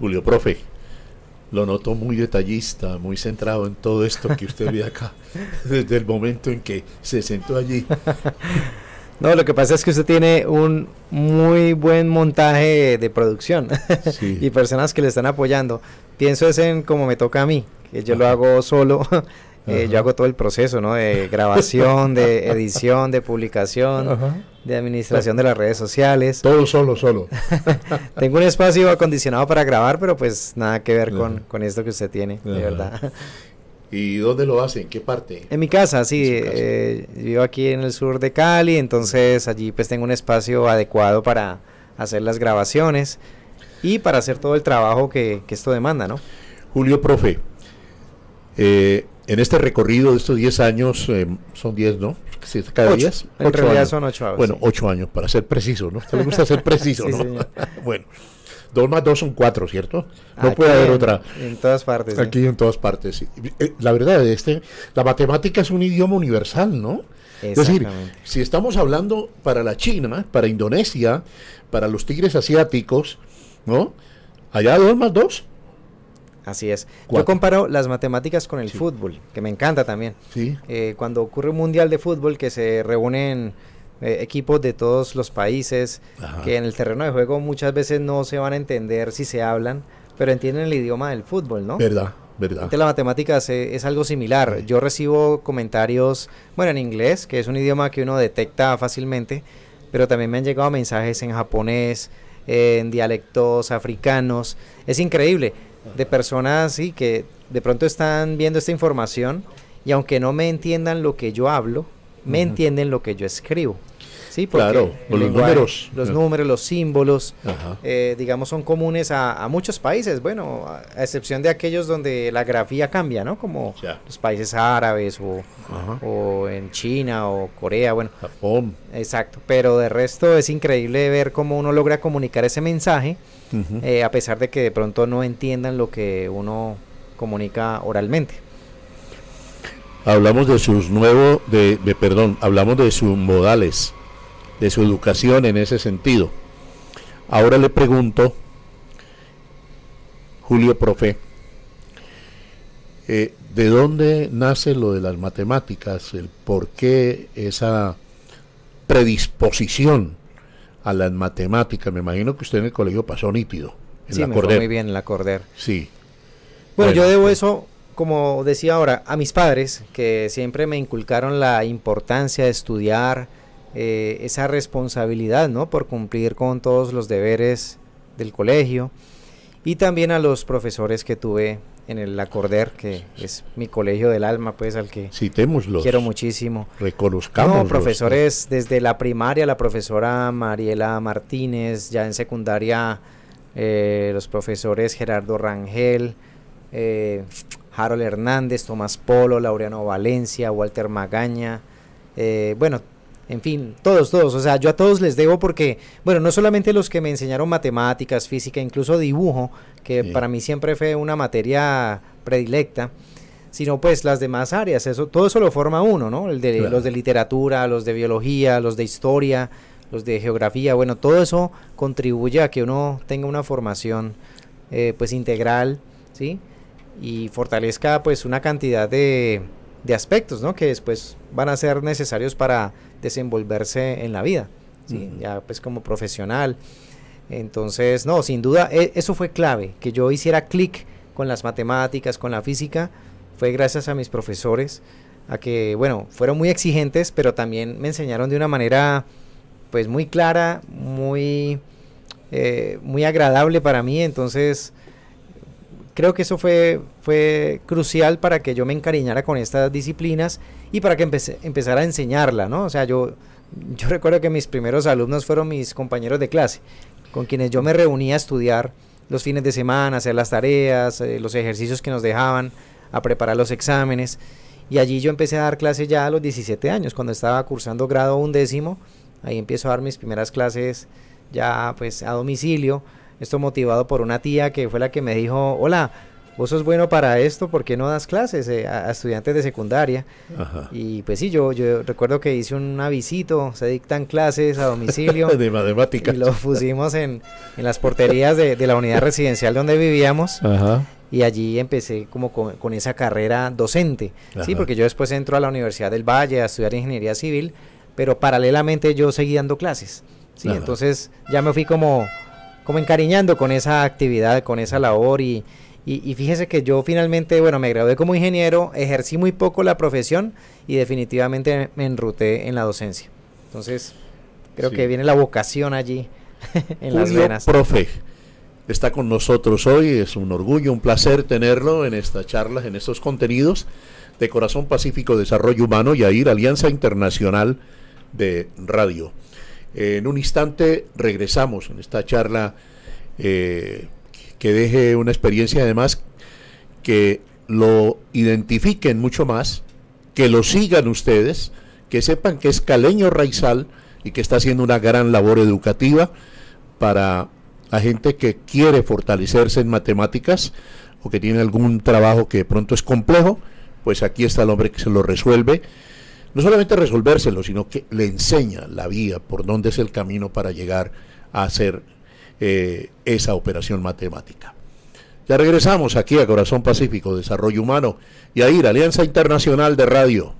Julio, profe, lo noto muy detallista, muy centrado en todo esto que usted ve acá, desde el momento en que se sentó allí. No, lo que pasa es que usted tiene un muy buen montaje de producción y personas que le están apoyando. Pienso es en como me toca a mí, que yo lo hago solo. Eh, yo hago todo el proceso, ¿no? De grabación, de edición, de publicación, de administración de las redes sociales. Todo solo, solo. Tengo un espacio acondicionado para grabar, pero pues nada que ver con, con esto que usted tiene, de verdad. ¿Y dónde lo hace? ¿En qué parte? En mi casa, sí. Eh, vivo aquí en el sur de Cali, entonces allí pues tengo un espacio adecuado para hacer las grabaciones y para hacer todo el trabajo que, esto demanda, ¿no? Julio, profe, eh, en este recorrido de estos 10 años, eh, son 10, ¿no? ¿Cada 10? En realidad son 8 años. Bueno, 8 años, para ser preciso, ¿no? Usted le gusta ser preciso, ¿no? bueno. Dos más dos son cuatro, ¿cierto? No puede haber otra. En todas partes. Aquí en todas partes. Eh, la verdad, este, la matemática es un idioma universal, ¿no? Es decir, si estamos hablando para la China, para Indonesia, para los tigres asiáticos, ¿no? Allá dos más dos. Así es. Yo comparo las matemáticas con el fútbol, que me encanta también. Sí. Eh, cuando ocurre un mundial de fútbol que se reúnen eh, equipos de todos los países, que en el terreno de juego muchas veces no se van a entender si se hablan, pero entienden el idioma del fútbol, ¿no? Verdad. ¿verdad? la matemática es, algo similar. Yo recibo comentarios, bueno, en inglés, que es un idioma que uno detecta fácilmente, pero también me han llegado mensajes en japonés, en dialectos africanos. Es increíble, de personas sí, que de pronto están viendo esta información y aunque no me entiendan lo que yo hablo, me entienden lo que yo escribo. Sí, porque claro, los números. Los números, los símbolos, eh, digamos, son comunes a, muchos países, bueno, a, excepción de aquellos donde la grafía cambia, ¿no? Como los países árabes o, en China o Corea, bueno. Japón. Exacto, pero de resto es increíble ver cómo uno logra comunicar ese mensaje, eh, a pesar de que de pronto no entiendan lo que uno comunica oralmente. Hablamos de sus nuevos, de, de, perdón, hablamos de sus modales de su educación en ese sentido. Ahora le pregunto, Julio Profe, eh, ¿de dónde nace lo de las matemáticas? ¿El por qué esa predisposición a las matemáticas? Me imagino que usted en el colegio pasó nítido. En sí, la me muy bien en la Corder. Sí. Bueno, yo debo eso, como decía ahora, a mis padres, que siempre me inculcaron la importancia de estudiar, eh, esa responsabilidad, ¿no? Por cumplir con todos los deberes del colegio y también a los profesores que tuve en el Acorder, que es mi colegio del alma, pues al que quiero muchísimo. Reconozcamos. profesores desde la primaria, la profesora Mariela Martínez, ya en secundaria eh, los profesores Gerardo Rangel, eh, Harold Hernández, Tomás Polo, Laureano Valencia, Walter Magaña, bueno, en fin, todos, todos, o sea, yo a todos les debo porque, bueno, no solamente los que me enseñaron matemáticas, física, incluso dibujo, que para mí siempre fue una materia predilecta, sino pues las demás áreas, eso, todo eso lo forma uno, ¿no? El de, Los de literatura, los de biología, los de historia, los de geografía, bueno, todo eso contribuye a que uno tenga una formación eh, pues integral, ¿sí? Y fortalezca pues una cantidad de, de aspectos, ¿no? Que después van a ser necesarios para desenvolverse en la vida, ¿sí? ya pues como profesional. Entonces, no, sin duda, e, eso fue clave, que yo hiciera clic con las matemáticas, con la física, fue gracias a mis profesores, a que, bueno, fueron muy exigentes, pero también me enseñaron de una manera, pues muy clara, muy, eh, muy agradable para mí, entonces creo que eso fue, fue crucial para que yo me encariñara con estas disciplinas y para que empezara a enseñarla, ¿no? O sea, yo, yo recuerdo que mis primeros alumnos fueron mis compañeros de clase, con quienes yo me reunía a estudiar los fines de semana, hacer las tareas, eh, los ejercicios que nos dejaban, a preparar los exámenes. Y allí yo empecé a dar clases ya a los 17 años, cuando estaba cursando grado undécimo. Ahí empiezo a dar mis primeras clases ya pues a domicilio. Esto motivado por una tía que fue la que me dijo, hola, vos sos bueno para esto, ¿por qué no das clases eh, a, estudiantes de secundaria? Y pues sí, yo, yo recuerdo que hice un avisito, se dictan clases a domicilio. de matemáticas. Y lo pusimos en, en las porterías de, de, la unidad residencial donde vivíamos. Y allí empecé como con, esa carrera docente, sí, porque yo después entro a la Universidad del Valle a estudiar ingeniería civil, pero paralelamente yo seguí dando clases, sí, entonces ya me fui como, como encariñando con esa actividad, con esa labor y, y, fíjese que yo finalmente, bueno, me gradué como ingeniero, ejercí muy poco la profesión y definitivamente me enruté en la docencia. Entonces, creo que viene la vocación allí en las venas. Profe, está con nosotros hoy, es un orgullo, un placer tenerlo en esta charla, en estos contenidos de Corazón Pacífico Desarrollo Humano y AIR, Alianza Internacional de Radio. En un instante regresamos en esta charla eh, que deje una experiencia además que lo identifiquen mucho más, que lo sigan ustedes, que sepan que es Caleño Raizal y que está haciendo una gran labor educativa para la gente que quiere fortalecerse en matemáticas o que tiene algún trabajo que de pronto es complejo, pues aquí está el hombre que se lo resuelve. No solamente resolvérselo, sino que le enseña la vía por dónde es el camino para llegar a hacer eh, esa operación matemática. Ya regresamos aquí a Corazón Pacífico, Desarrollo Humano y a ir Alianza Internacional de Radio.